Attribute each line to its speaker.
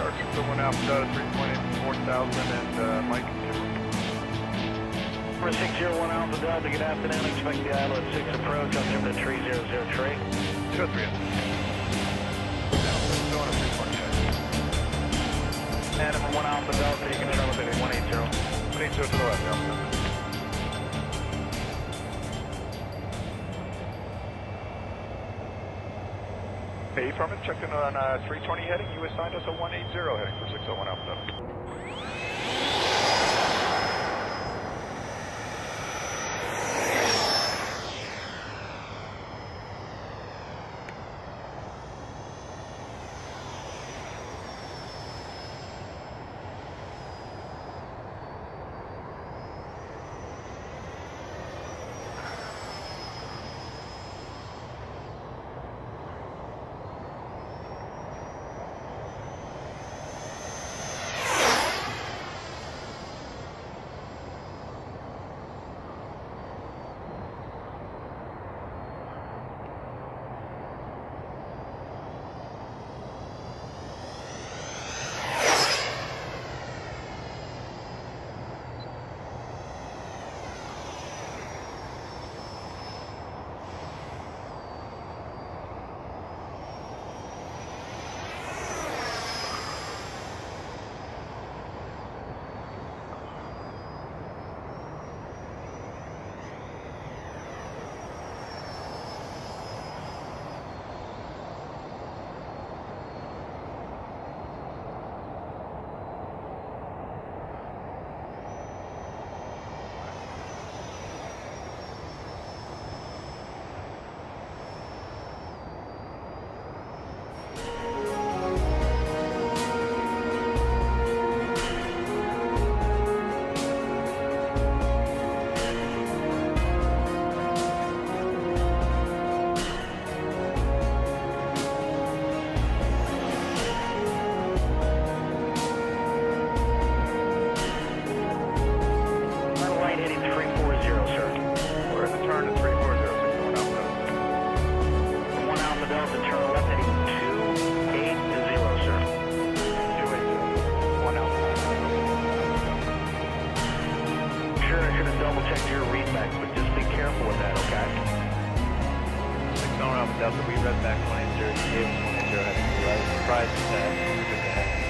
Speaker 1: Alpha Delta 3.8 4000 and uh, Mike.
Speaker 2: Number 601 Alpha Delta, good afternoon. Expect the idle at 6 approach. I'll turn to 3003.
Speaker 1: 03. Alpha Delta 3.8.
Speaker 2: And number 1 Alpha Delta, you can hit elevator 180.
Speaker 1: 180 to the left, Alpha Hey, affirmative, checked in on uh, 320 heading. You assigned us a 180 heading for 601 Alpha
Speaker 2: double check your readback, but just be careful with that, okay?
Speaker 3: 601 Alpha Delta, we read back 180, gave us 180 heading to right. Surprise attack.